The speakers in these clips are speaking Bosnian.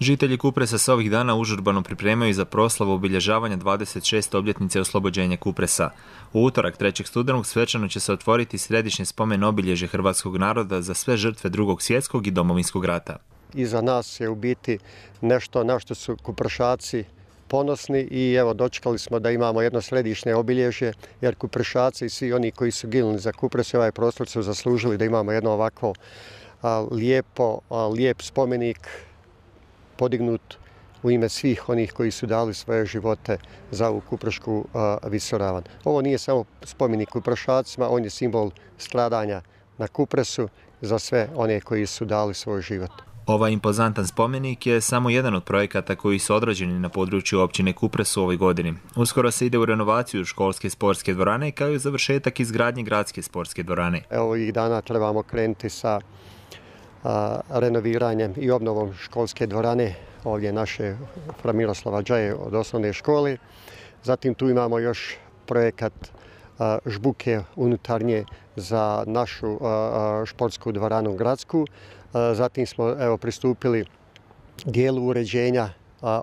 Žitelji Kupresa se ovih dana užurbano pripremaju za proslavu obilježavanja 26. obljetnice oslobođenja Kupresa. U utorak 3. studenog svečano će se otvoriti središnje spomen obilježe hrvatskog naroda za sve žrtve drugog svjetskog i domovinskog rata. Iza nas je u biti nešto na što su kupršaci ponosni i evo dočekali smo da imamo jedno središnje obilježje jer kupršaci i svi oni koji su ginuli za Kupres i ovaj prostor su zaslužili da imamo jedno ovako lijepo, lijep spomenik podignut u ime svih onih koji su dali svoje živote za ovu Kuprašku visoravan. Ovo nije samo spomenik Kuprašacima, on je simbol stradanja na Kupresu za sve one koji su dali svoj život. Ovaj impozantan spomenik je samo jedan od projekata koji su odrađeni na području općine Kupres u ovoj godini. Uskoro se ide u renovaciju školske sportske dvorane kao i završetak izgradnje gradske sportske dvorane. Evo ovih dana trebamo krenuti sa renoviranjem i obnovom školske dvorane ovdje naše fra Miroslava od osnovne škole. Zatim tu imamo još projekat žbuke unutarnje za našu športsku dvoranu gradsku. Zatim smo evo, pristupili dijelu uređenja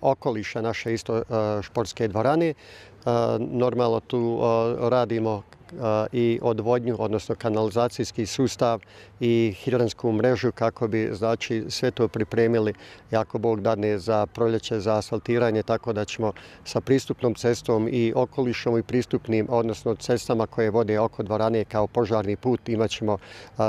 okoliša naše isto športske dvorane. Normalno tu radimo i odvodnju, odnosno kanalizacijski sustav i hidransku mrežu kako bi znači, sve to pripremili jako Bog dane za proljeće, za asfaltiranje, tako da ćemo sa pristupnom cestom i okolišom i pristupnim, odnosno cestama koje vode oko dvorane kao požarni put, imat ćemo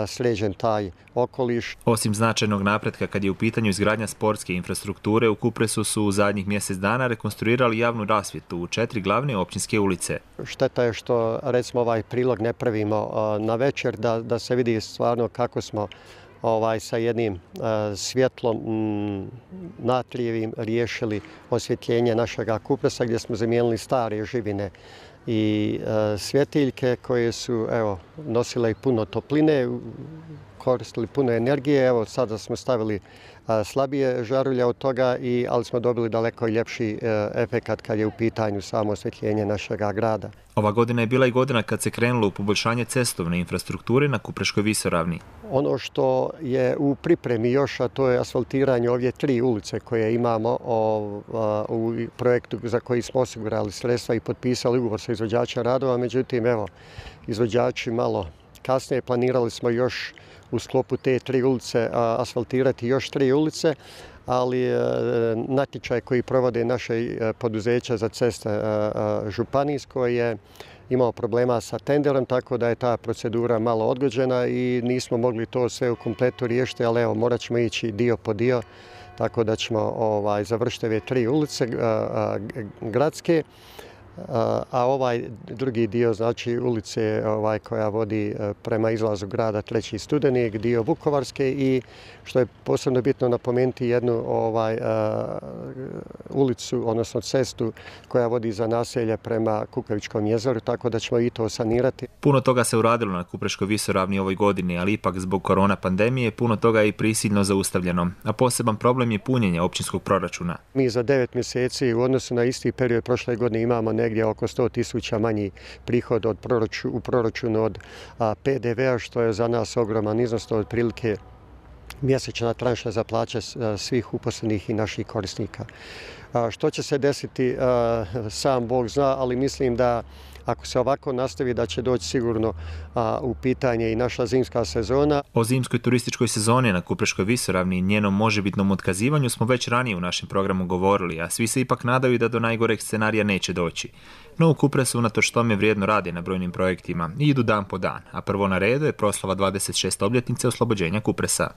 sređen taj okoliš. Osim značajnog napretka kad je u pitanju izgradnja sportske infrastrukture, u Kupresu su u zadnjih mjesec dana rekonstruirali javnu rasvjetu u četiri glavne općinske ulice. Šteta je što, recimo, ovaj prilog ne pravimo na večer da, da se vidi stvarno kako smo ovaj sa jednim svjetlom natrijevim riješili osvjetljenje našeg kupresa gdje smo zamijenili stare živine i svjetiljke koje su evo nosile puno topline koristili puno energije. Evo sada smo stavili slabije žarulje od toga, i, ali smo dobili daleko ljepši e, efekat kad je u pitanju samo osvjetljenje našeg grada. Ova godina je bila i godina kad se krenulo u poboljšanje cestovne infrastrukture na Kupreškoj visoravni. Ono što je u pripremi još, a to je asfaltiranje ovdje tri ulice koje imamo u projektu za koji smo osigurali sredstva i potpisali ugovor sa izvođača radova. Međutim, evo, izvođači malo kasnije planirali smo još u sklopu te tri ulice asfaltirati još tri ulice, ali e, natječaj koji provode naše e, poduzeća za ceste e, Županijsko je imao problema sa tenderom, tako da je ta procedura malo odgođena i nismo mogli to sve u kompletu riješiti, ali evo, morat ćemo ići dio po dio, tako da ćemo ovaj, završiti ove tri ulice gradske a ovaj drugi dio, znači ulice ovaj, koja vodi e, prema izlazu grada treći studenik, dio Vukovarske i što je posebno bitno napomenuti jednu ovaj, uh, ulicu, odnosno cestu koja vodi za naselje prema Kukavičkom jezeru, tako da ćemo i to sanirati. Puno toga se uradilo na Kupreškoj visoravni ovoj godini, ali ipak zbog korona pandemije puno toga je i prisilno zaustavljeno, a poseban problem je punjenje općinskog proračuna. Mi za devet mjeseci u odnosu na isti period prošle godine imamo negdje oko 100 tisuća manji prihod od proraču, u proračunu od PDV-a, što je za nas ogroman iznos, to je otprilike mjesečna tranša za plaće svih uposlenih i naših korisnika. Što će se desiti, sam Bog zna, ali mislim da ako se ovako nastavi da će doći sigurno u pitanje i naša zimska sezona. O zimskoj turističkoj sezoni na Kupreškoj visoravni i njenom možebitnom otkazivanju smo već ranije u našem programu govorili, a svi se ipak nadaju da do najgoreg scenarija neće doći. No u Kupresu unatoč tome vrijedno radi na brojnim projektima i idu dan po dan, a prvo na redu je proslava 26. obljetnice oslobođenja Kupresa.